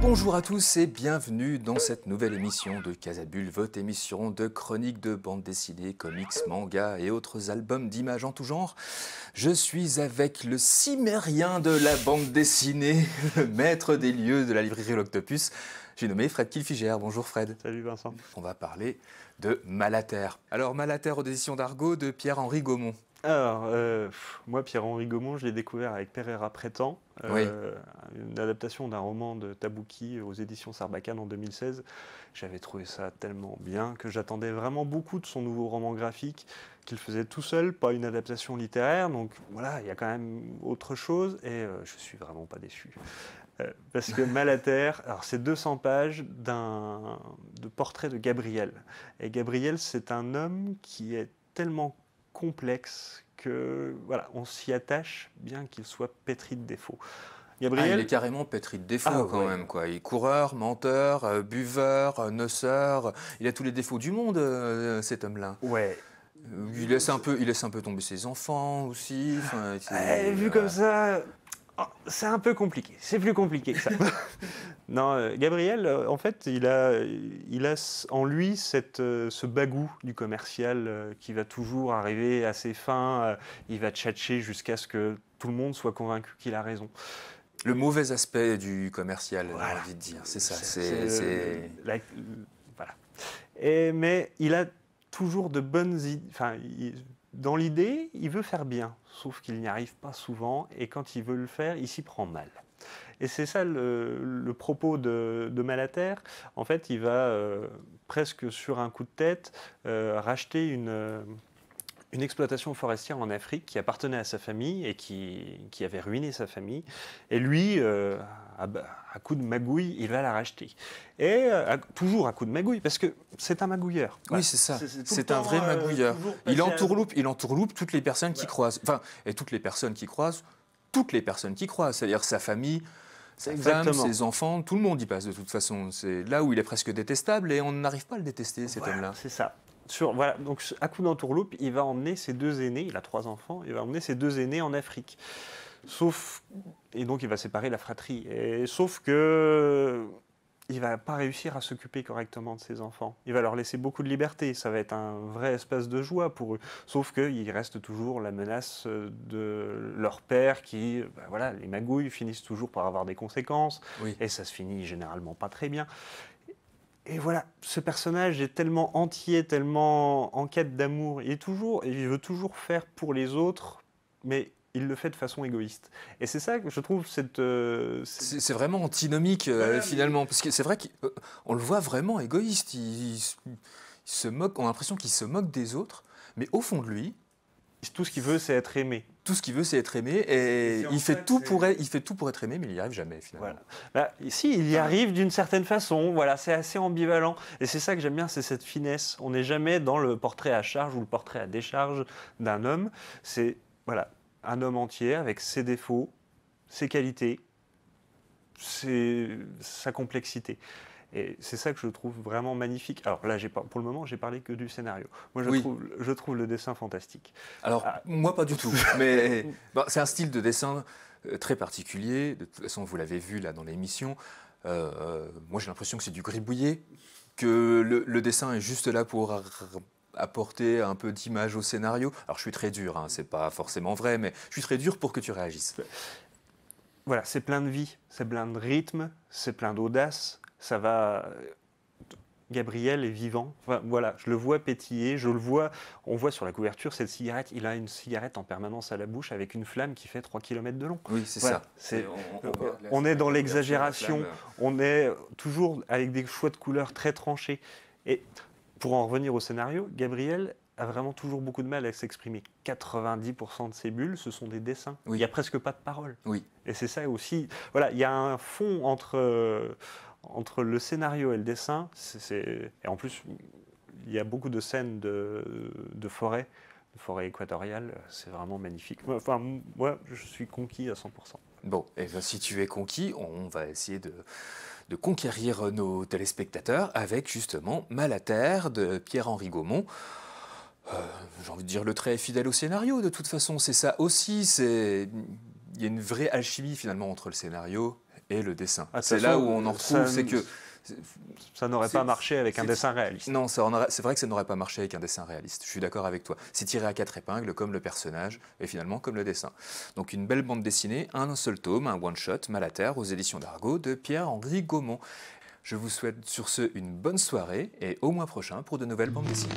Bonjour à tous et bienvenue dans cette nouvelle émission de Casabule, votre émission de chroniques de bande dessinée, comics, manga et autres albums d'images en tout genre. Je suis avec le cimérien de la bande dessinée, le maître des lieux de la librairie L'Octopus. J'ai nommé Fred Kilfigère. Bonjour Fred. Salut Vincent. On va parler de Malater. Alors Malater aux éditions d'Argo de Pierre-Henri Gaumont. Alors, euh, moi, Pierre-Henri Gaumont, je l'ai découvert avec Pereira Prétend, euh, une adaptation d'un roman de Tabouki aux éditions Sarbacane en 2016. J'avais trouvé ça tellement bien que j'attendais vraiment beaucoup de son nouveau roman graphique qu'il faisait tout seul, pas une adaptation littéraire. Donc voilà, il y a quand même autre chose et euh, je suis vraiment pas déçu. Parce que Malater, alors c'est 200 pages d'un de portrait de Gabriel. Et Gabriel, c'est un homme qui est tellement complexe que voilà, on s'y attache bien qu'il soit pétri de défauts. Gabriel, ah, il est carrément pétri de défauts ah, quand même. Quoi. Il est coureur, menteur, euh, buveur, euh, noceur. Il a tous les défauts du monde, euh, cet homme-là. Ouais. Il laisse, un peu, il laisse un peu tomber ses enfants aussi. vu comme ça, Oh, c'est un peu compliqué. C'est plus compliqué que ça. non, euh, Gabriel, euh, en fait, il a, il a en lui cette, euh, ce bagou du commercial qui va toujours arriver à ses fins. il va tchatcher jusqu'à ce que tout le monde soit convaincu qu'il a raison. Le mauvais aspect du commercial, j'ai envie de dire. C'est ça. C'est, voilà. Et, mais il a toujours de bonnes idées. Enfin, dans l'idée, il veut faire bien, sauf qu'il n'y arrive pas souvent, et quand il veut le faire, il s'y prend mal. Et c'est ça le, propos de, de. En fait, il va euh, presque sur un coup de tête euh, racheter une, une exploitation forestière en Afrique qui appartenait à sa famille et qui, qui avait ruiné sa famille. Et lui, euh, à, coup de magouille, il va la racheter. Et euh, toujours à coup de magouille, parce que c'est un magouilleur. Oui, c'est ça. C'est un vrai euh, magouilleur. il entourloupe, il entourloupe toutes les personnes qui croisent. Enfin, et toutes les personnes qui croisent, toutes les personnes qui croisent. C'est-à-dire sa famille, sa femme, ses enfants, tout le monde y passe de toute façon. C'est là où il est presque détestable et on n'arrive pas à le détester, cet homme-là. C'est ça voilà, donc à coup d'entourloupe, il va emmener ses deux aînés, il a trois enfants, il va emmener ses deux aînés en Afrique. Sauf, et donc il va séparer la fratrie. Et, sauf que il va pas réussir à s'occuper correctement de ses enfants. Il va leur laisser beaucoup de liberté. Ça va être un vrai espace de joie pour eux. Sauf qu'il reste toujours la menace de leur père qui, ben voilà, les magouilles finissent toujours par avoir des conséquences. Et ça se finit généralement pas très bien. Et voilà, ce personnage est tellement entier, tellement en quête d'amour. Il est toujours, il veut toujours faire pour les autres, mais il le fait de façon égoïste. Et c'est ça que je trouve cette. Euh, c'est vraiment antinomique euh, finalement, parce que c'est vrai qu'on le voit vraiment égoïste. il se moque, on a l'impression qu'il se moque des autres, mais au fond de lui, tout ce qu'il veut, c'est être aimé. Tout ce qu'il veut, c'est être aimé, et, il, fait tout pour être, il fait tout pour être aimé, mais il n'y arrive jamais finalement. Voilà. Bah, si, il y arrive d'une certaine façon, voilà, c'est assez ambivalent, et c'est ça que j'aime bien, c'est cette finesse. On n'est jamais dans le portrait à charge ou le portrait à décharge d'un homme. C'est voilà, un homme entier avec ses défauts, ses qualités, sa complexité. Et c'est ça que je trouve vraiment magnifique. Alors là, pour le moment, j'ai parlé que du scénario. Moi, je, trouve, je trouve le dessin fantastique. Alors, ah. moi, pas du tout. Mais c'est un style de dessin euh, très particulier. De toute façon, vous l'avez vu là dans l'émission. Euh, euh, moi, j'ai l'impression que c'est du gribouillé, que le, dessin est juste là pour apporter un peu d'image au scénario. Alors, je suis très dur, hein, c'est pas forcément vrai, mais je suis très dur pour que tu réagisses. Voilà, c'est plein de vie, c'est plein de rythme, c'est plein d'audace, ça va. Gabriel est vivant. voilà, je le vois pétiller, je le vois. On voit sur la couverture cette cigarette. Il a une cigarette en permanence à la bouche avec une flamme qui fait 3 km de long. Oui, c'est ça. on, est dans l'exagération. On est toujours avec des choix de couleurs très tranchés. Et pour en revenir au scénario, Gabriel a vraiment toujours beaucoup de mal à s'exprimer. 90% de ses bulles, ce sont des dessins. Il n'y a presque pas de paroles. Oui. Et c'est ça aussi. Voilà, il y a un fond entre. Euh, entre le scénario et le dessin, et en plus, il y a beaucoup de scènes de, forêt, de forêt équatoriale, c'est vraiment magnifique. Enfin, moi, je suis conquis à 100%. Bon, et ben, si tu es conquis, on va essayer de, conquérir nos téléspectateurs avec justement Malater de Pierre-Henri Gaumont. j'ai envie de dire le trait fidèle au scénario. De toute façon, c'est ça aussi. Il y a une vraie alchimie finalement entre le scénario et le dessin. Ah, c'est là où on en retrouve, c'est que Ça n'aurait pas marché avec un dessin réaliste. non, c'est vrai que ça n'aurait pas marché avec un dessin réaliste. Je suis d'accord avec toi. C'est tiré à quatre épingles, comme le personnage, et finalement comme le dessin. Donc une belle bande dessinée, un seul tome, un one-shot, mal à terre, aux éditions d'Argo, de Pierre-Henri Gaumont. Je vous souhaite sur ce une bonne soirée, et au mois prochain pour de nouvelles bandes dessinées.